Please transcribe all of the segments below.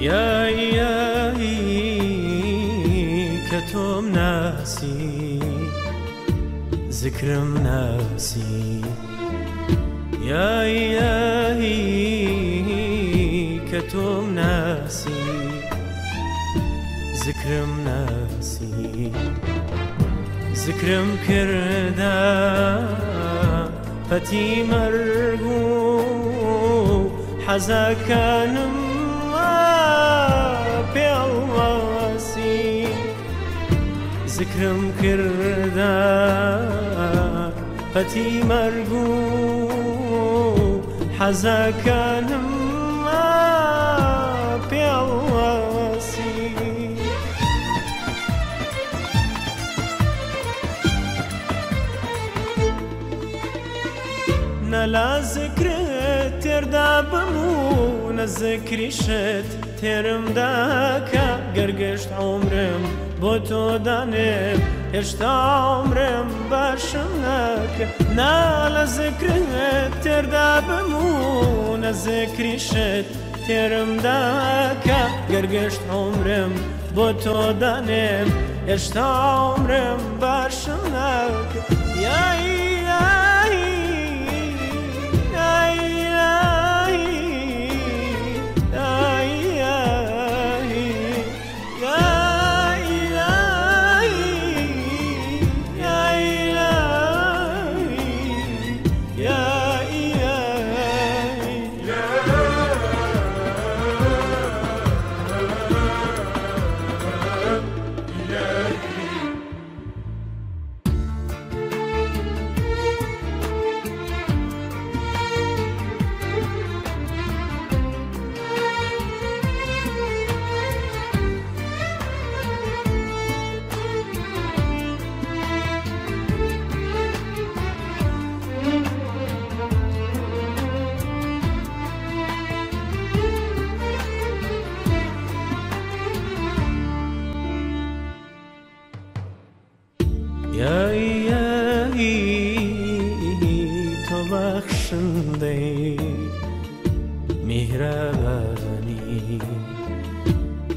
يا إلهي كتم ناسي ذكرم ناسي. يا إلهي كتم ناسي ذكرم ناسي. ذكرم كردا فتي مرقو حزا كانم ذکرم کردا پەتی مەرگ و حەزاکانم پێڵواسی نەلا ذکرت تێردا بمو نەزکریشت تێرم داکە گەرگشت عمرم بۆ تۆ دانێم هێشتا عمرم باشم ناکە نا لە ذکرت تێردا بمو نەزکریشت تێرم داکە گەرگشت عمرم بۆ تۆ دانێم هێشتا عمرم باشم ناکە یایی یایی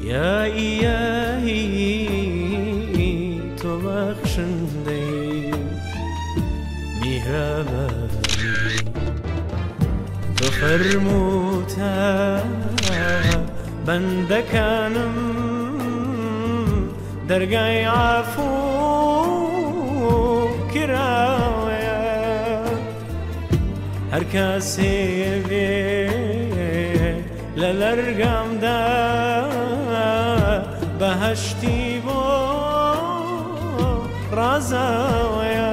یایی تو بخشنده مهربانی تو فرموتا بندکانم دەرگای عفو کراوەیە هەر کاسێ بێ لە لەرگامدا بەهشتی بۆ ڕازاوەیە.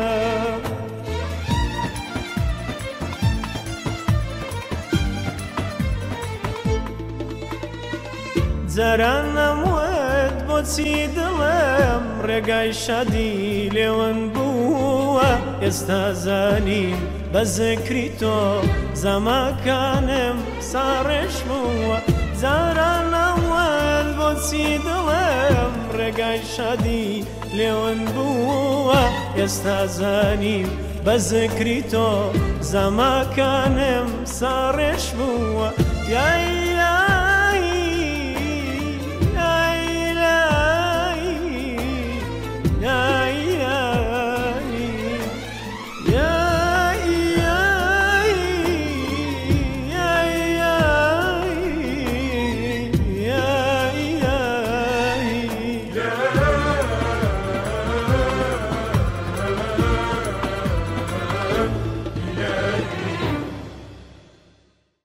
جاران نەموت بۆچی دڵم ڕێگای شادی لێوەن بووە. ئێستا زانیم بە زەکری تۆ زەماکانم ساڕێش بووە. جاران نەوەل بۆچی دڵم ڕێگای شادی لێوەن بووە. ئێستا زانیم بە زەکری تۆ زەماکانم ساڕێش بووە. یای